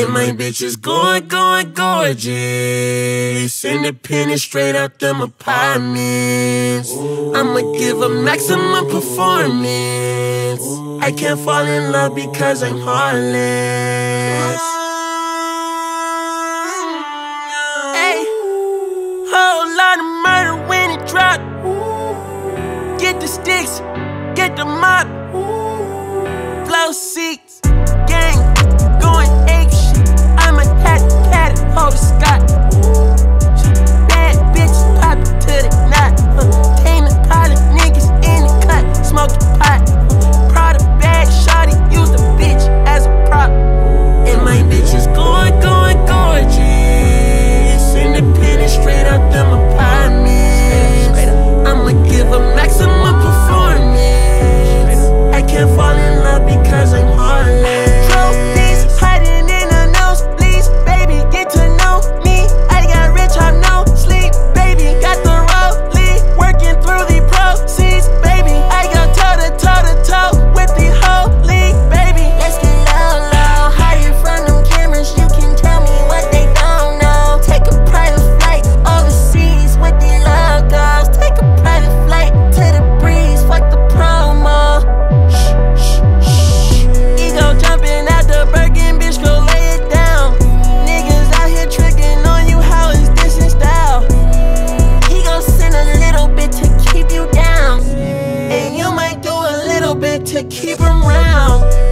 And my bitch is going, going, gorgeous. Independent, straight out them apartments. I'ma give a maximum performance. I can't fall in love because I'm heartless. Hey, whole lot of murder when it drop. Get the sticks, get the mop. round.